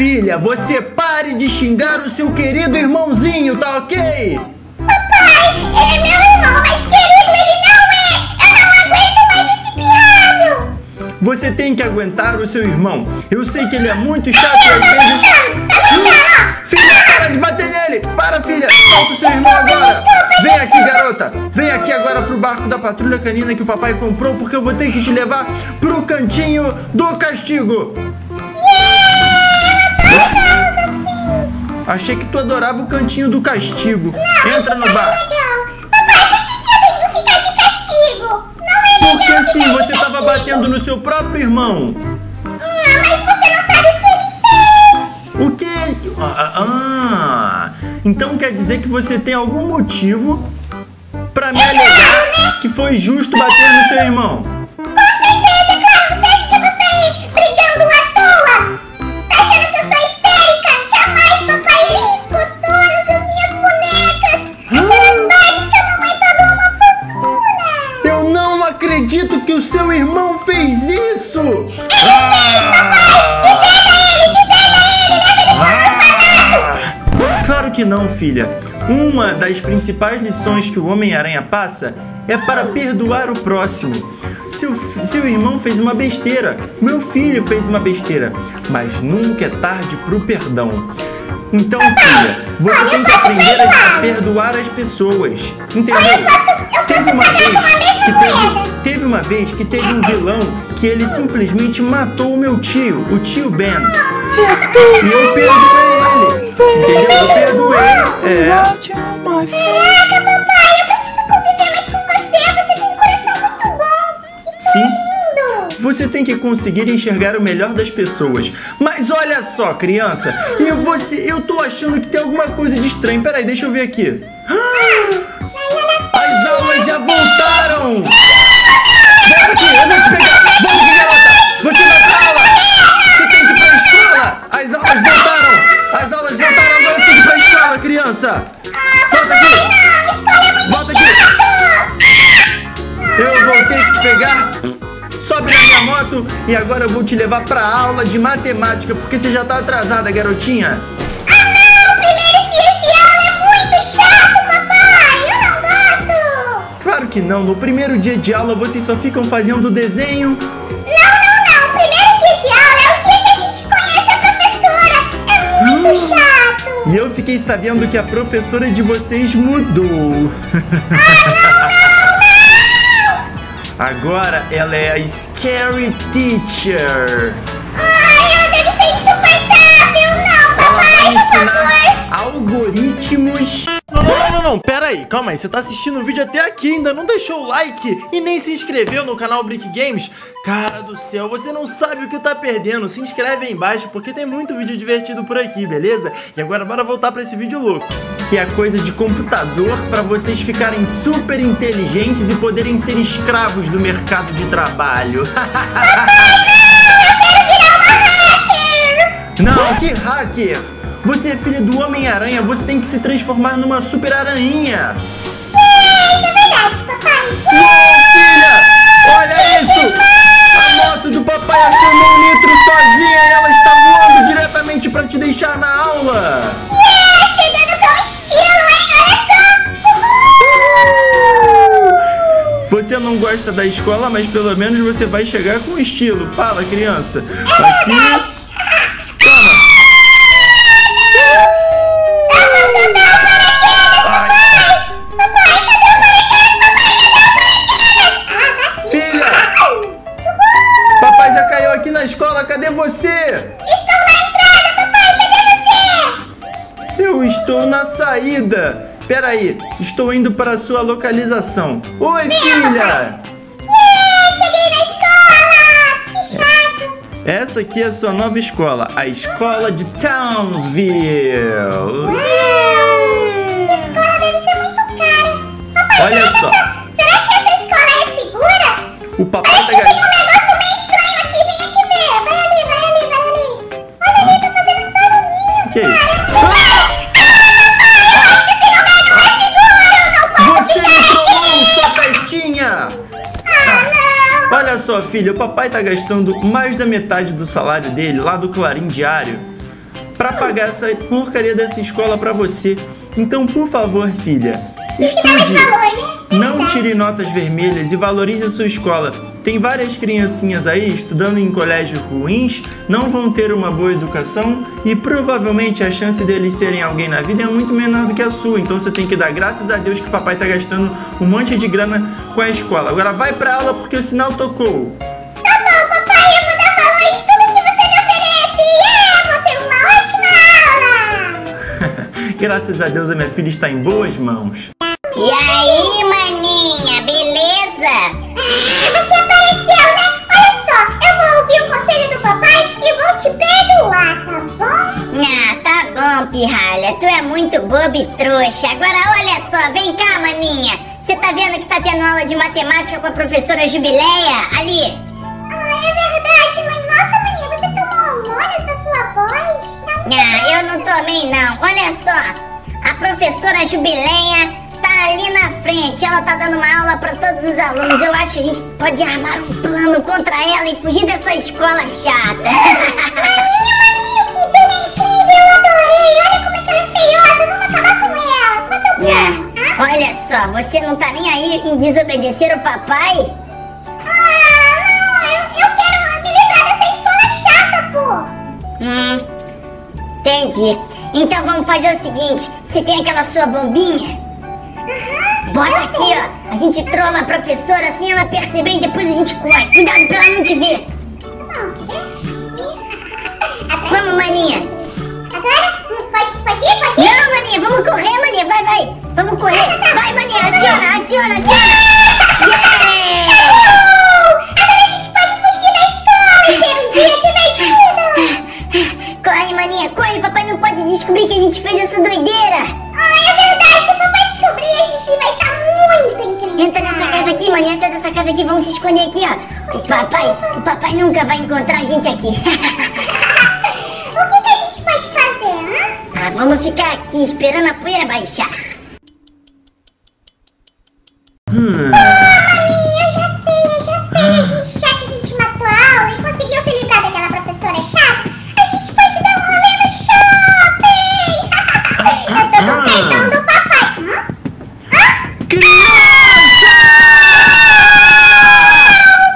filha, você pare de xingar o seu querido irmãozinho, tá ok? Papai, ele é meu irmão, mas querido, ele não é! Eu não aguento mais esse pirralho! Você tem que aguentar o seu irmão. Eu sei que ele é muito chato e às vezes. Filha, para de bater nele! Para, filha! Solta o seu irmão agora! Vem aqui, garota! Vem aqui agora pro barco da patrulha canina que o papai comprou, porque eu vou ter que te levar pro cantinho do castigo! Achei que tu adorava o cantinho do castigo. Entra no barco. Legal. Papai, por que, que eu tenho que ficar de castigo? Não é Porque assim, você tava castigo. batendo no seu próprio irmão. Ah, mas você não sabe o que ele fez. O que? Ah, ah, então quer dizer que você tem algum motivo pra me alegar que foi justo bater no seu irmão? Irmão fez isso! Claro que não, filha. Uma das principais lições que o Homem-Aranha passa é para perdoar o próximo. Seu, seu irmão fez uma besteira, meu filho fez uma besteira, mas nunca é tarde pro perdão. Então, filha, você tem que aprender a, perdoar as pessoas. Entendeu? Teve uma vez que teve uma vez que teve um vilão que ele simplesmente matou o meu tio, o tio Ben. E eu perdoei ele. Entendeu? Eu perdoei. É. Caraca, papai, eu preciso conviver mais com você. Você tem um coração muito bom. Isso Sim. Você tem que conseguir enxergar o melhor das pessoas. Mas olha só, criança, eu, você, eu tô achando que tem alguma coisa de estranho. Peraí, deixa eu ver aqui. As aulas já voltaram! Pegar! Aqui, garota! Você vai pra aula! Você tem que ir pra escola! As aulas voltaram! As aulas voltaram, agora você tem que ir pra escola, criança! Volta aqui! Volta aqui! Eu vou ter que te pegar! Sobe na minha moto e agora eu vou te levar pra aula de matemática, porque você já tá atrasada, garotinha! Que não, no primeiro dia de aula vocês só ficam fazendo desenho. Não, não, não. O primeiro dia de aula é o dia que a gente conhece a professora. É muito chato. E eu fiquei sabendo que a professora de vocês mudou. Agora ela é a Scary Teacher. Não, não, não, aí, calma aí, você tá assistindo o vídeo até aqui, ainda não deixou o like e nem se inscreveu no canal Brick Games? Cara do céu, você não sabe o que tá perdendo, se inscreve aí embaixo porque tem muito vídeo divertido por aqui, beleza? E agora bora voltar pra esse vídeo louco, que é coisa de computador pra vocês ficarem super inteligentes e poderem ser escravos do mercado de trabalho. Não, que hacker! Você é filho do Homem-Aranha, você tem que se transformar numa super aranha! Isso é verdade, papai. Uou, filha! Olha isso! A moto do papai acionou o nitro sozinha e ela está voando diretamente pra te deixar na aula! Yeah, chegando com estilo, hein? Olha só. Você não gosta da escola, mas pelo menos você vai chegar com estilo. Fala, criança. É Aqui. verdade. Saída. Peraí, estou indo para a sua localização. Oi, filha! É, cheguei na escola! Que chato! Essa aqui é a sua nova escola, a escola de Townsville. Que escola deve ser muito cara. Papai, Olha será que só. essa- será que essa escola é segura? O papai filha, o papai tá gastando mais da metade do salário dele lá do Clarim Diário pra pagar essa porcaria dessa escola pra você. Então, por favor, filha, mais estude. né? Não verdade. tire notas vermelhas e valorize a sua escola. Tem várias criancinhas aí estudando em colégios ruins, não vão ter uma boa educação e provavelmente a chance deles serem alguém na vida é muito menor do que a sua. Então você tem que dar graças a Deus que o papai tá gastando um monte de grana com a escola. Agora vai pra aula porque o sinal tocou. Tá bom, papai, eu vou dar valor em tudo que você me oferece. Vou ter uma ótima aula. graças a Deus a minha filha está em boas mãos. E aí, maninha, te perdoar, tá bom? Ah, tá bom, pirralha. Tu é muito boba e trouxa. Agora olha só, vem cá, maninha. Você tá vendo que tá tendo aula de matemática com a professora Jubileia? Ali. Ah, é verdade, mãe. Nossa, maninha, você tomou hormônios na sua voz? Tá Ah, eu não tomei não. Olha só. A professora Jubileia tá ali na frente. Ela tá dando uma aula pra todos os alunos. Eu acho que a gente pode armar um plano contra ela e fugir dessa escola chata. Maninho, maninho, que ideia incrível, eu adorei. Olha como é que ela é feiosa, vamos acabar com ela. Qual é o plano? Ah, olha só, você não tá nem aí em desobedecer o papai? Ah, não, eu, eu quero me livrar dessa escola chata, pô. Hum, entendi. Então vamos fazer o seguinte: você tem aquela sua bombinha? Bota aqui, ó. A gente trola a professora assim ela perceber e depois a gente corre. Cuidado pra ela não te ver. Vamos, maninha. Agora? Pode, pode ir, pode ir? Não, maninha, vamos correr, maninha. Vai, vai. Vamos correr. Vai, maninha. Aciona, aciona, aciona. Entra nessa casa aqui. Vamos se esconder aqui, ó. O papai, o papai nunca vai encontrar a gente aqui. O que, que a gente pode fazer, ah, vamos ficar aqui esperando a poeira baixar. Hum,